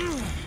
Ugh.